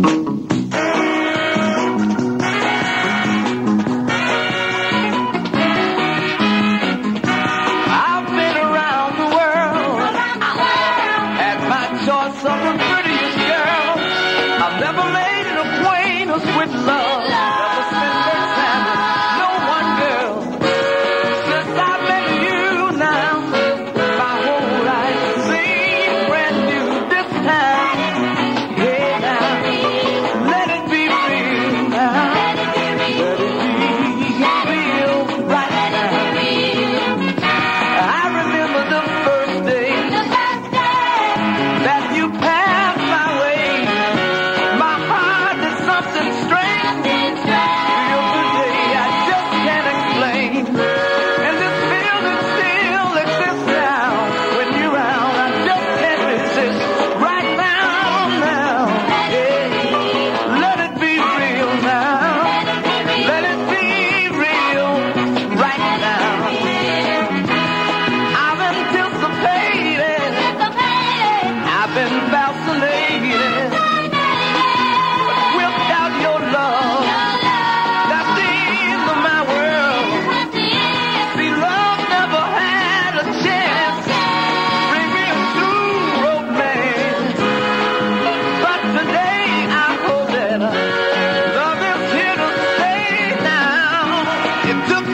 I've been around the world. Around the world. Had my choice of a pretty you took